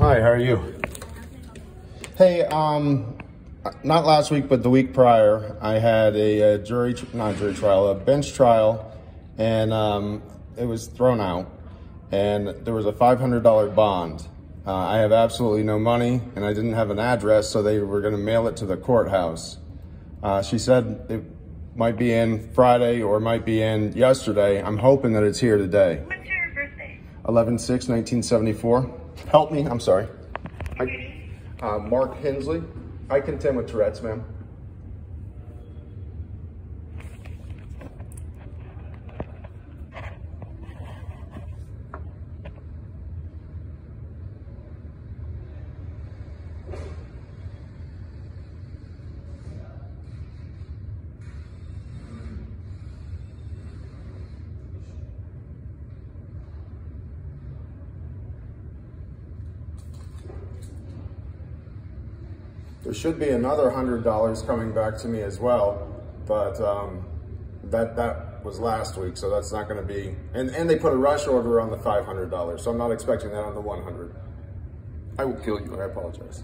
Hi, how are you? Hey, um, not last week, but the week prior, I had a, a jury, not jury trial, a bench trial, and um, it was thrown out, and there was a $500 bond. Uh, I have absolutely no money, and I didn't have an address, so they were going to mail it to the courthouse. Uh, she said it might be in Friday or might be in yesterday. I'm hoping that it's here today. What's your birthday? 11-6-1974. Help me, I'm sorry. I, uh, Mark Hensley. I contend with Tourette's, ma'am. There should be another hundred dollars coming back to me as well, but um, that that was last week, so that's not going to be. And and they put a rush order on the five hundred dollars, so I'm not expecting that on the one hundred. I will kill you. I apologize.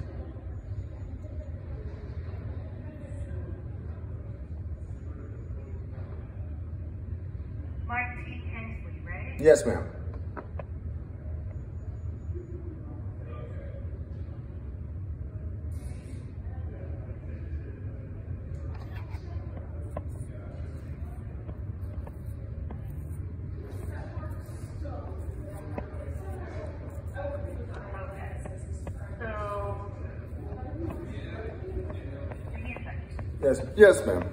Mark T. Hensley, right? Yes, ma'am. Okay. So, give me a second. Yes, yes, ma'am.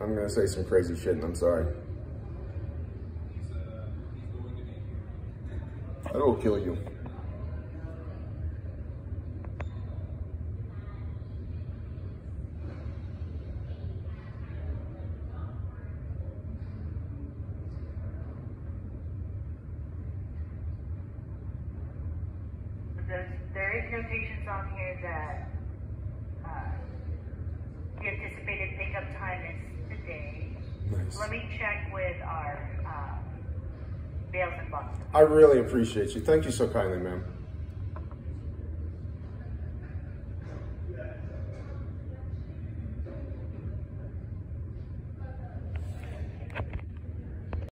I'm gonna say some crazy shit, and I'm sorry. I will kill you. There's, there is notations on here that uh, the anticipated pickup time is today. Nice. Let me check with our um, bails and bonds. I really appreciate you. Thank you so kindly, ma'am.